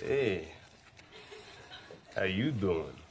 Hey, how you doing?